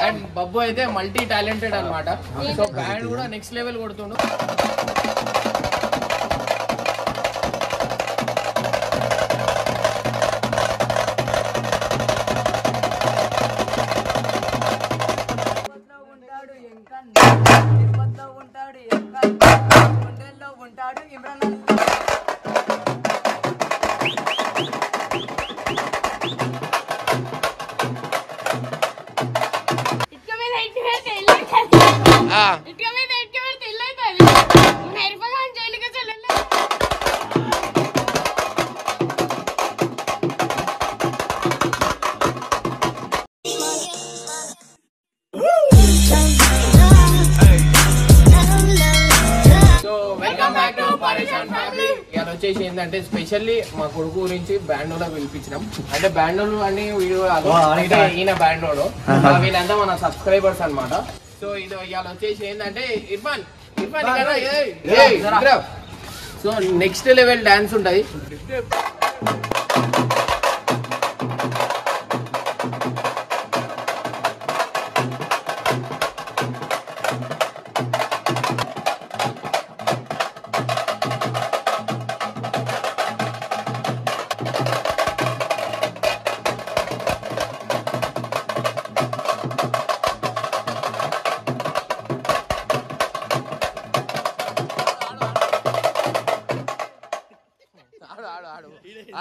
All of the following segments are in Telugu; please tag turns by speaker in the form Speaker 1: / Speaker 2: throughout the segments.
Speaker 1: అండ్ బబ్బు అయితే మల్టీ టాలెంటెడ్ అన్నమాట సో బ్యాండ్ కూడా నెక్స్ట్ లెవెల్ కొడుతుండు.
Speaker 2: ఉంటాడు ఎంకన్నా
Speaker 1: వచ్చేసి ఏంటంటే స్పెషల్లీ మా కొడుకు గురించి బ్యాండోలో పిలిపించినాం. అంటే బ్యాండోలు అని వీడు అంటే ఈయన బ్యాండోలో వీళ్ళంతా మన సబ్స్క్రైబర్స్ అన్నమాట. సో ఇది ఇవాళ వచ్చేసి ఏంటంటే Irfan Irfan. So next level dance ఉంటది.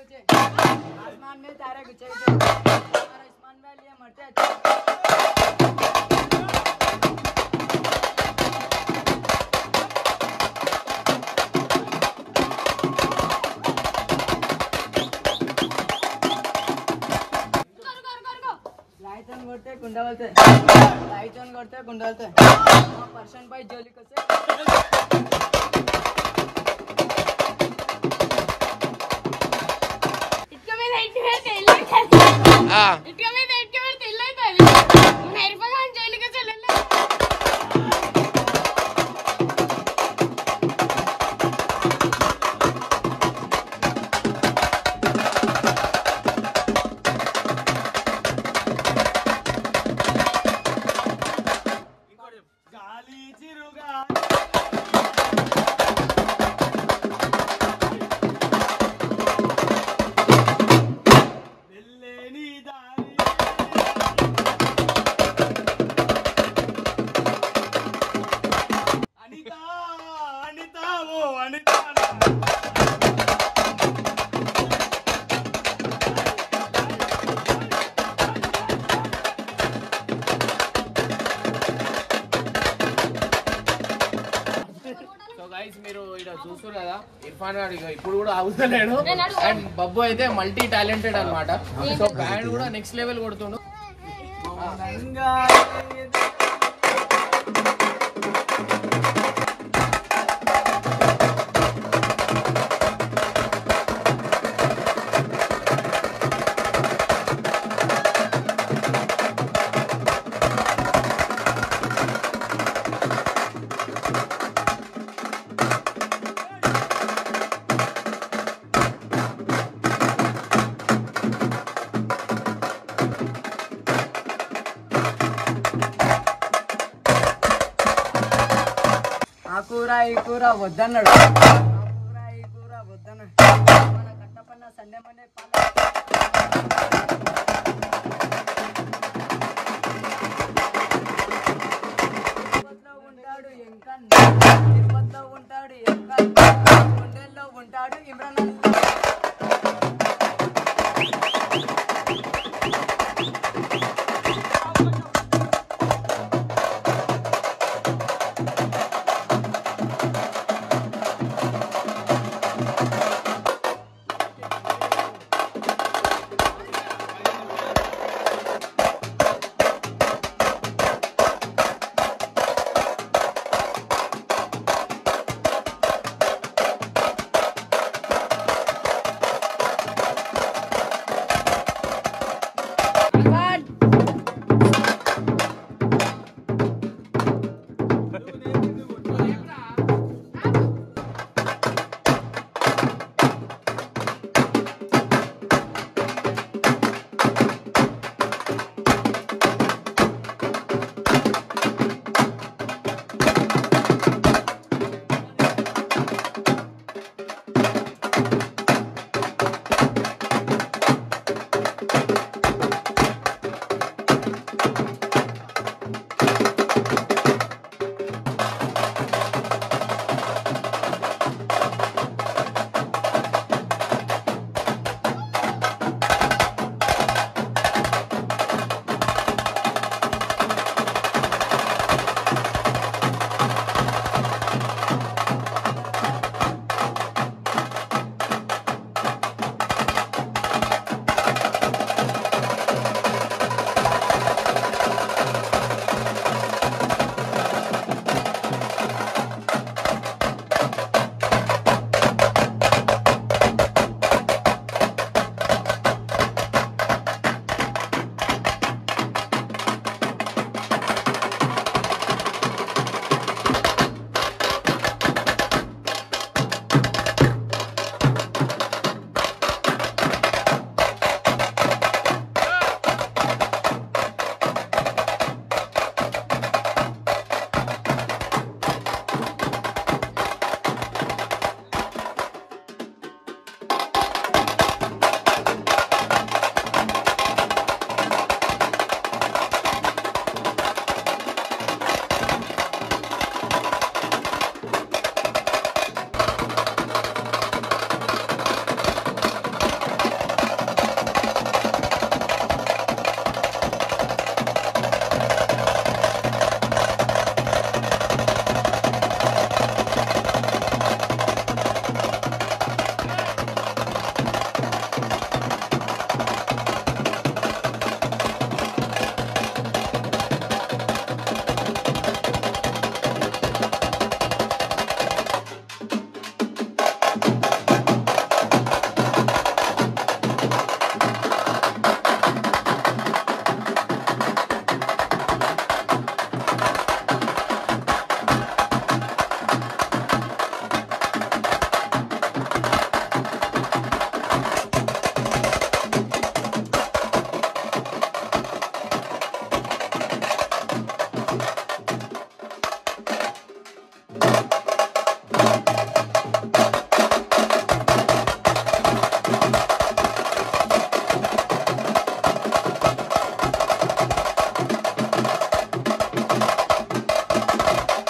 Speaker 2: गुचे आसमान में तारा गुचे आसमान में लिए मरते अच्छे लाइटन
Speaker 3: करते गुंडा करते गुंडा
Speaker 1: बोलते हाँ, पर्सन भाई जोली कसे। ఇర్ఫాన్ గారు ఇప్పుడు కూడా అవుతలేడు అండ్ బబ్బు అయితే మల్టీ టాలెంటెడ్ అన్నమాట. సో బ్యాండ్ కూడా నెక్స్ట్ లెవెల్ కొడుతుండు.
Speaker 2: కూర ఈ కూర వద్దన్నాడు. కూర ఈ కూర వద్దన్నాడు. మన కట్టపన్న సండే మండే